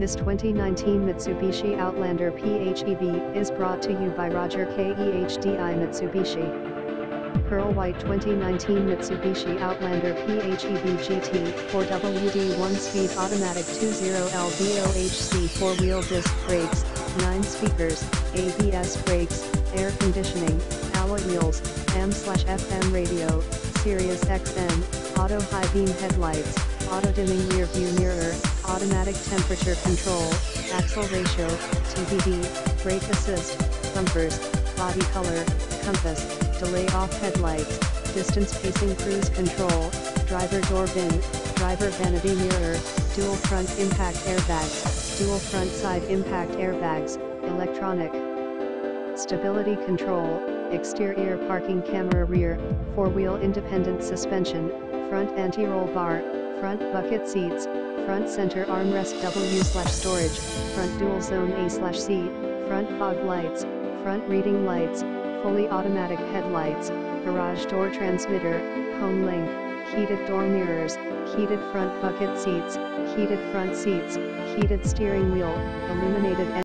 This 2019 Mitsubishi Outlander PHEV is brought to you by Roger KEHDI Mitsubishi. Pearl White 2019 Mitsubishi Outlander PHEV GT 4WD 1-speed automatic 20L DOHC 4-wheel disc brakes, 9 speakers, ABS brakes, air conditioning, alloy wheels, AM/FM radio, Sirius XM, auto high beam headlights, auto dimming rear view mirror, automatic temperature control, axle ratio, TBD, brake assist, bumpers, body color, compass, delay off headlights, distance pacing cruise control, driver door bin, driver vanity mirror, dual front impact airbags, dual front side impact airbags, electronic stability control, exterior parking camera rear, four-wheel independent suspension, front anti-roll bar, front bucket seats, front center armrest W slash storage, front dual zone A slash C, front fog lights, front reading lights, fully automatic headlights, garage door transmitter, home link, heated door mirrors, heated front bucket seats, heated front seats, heated steering wheel, illuminated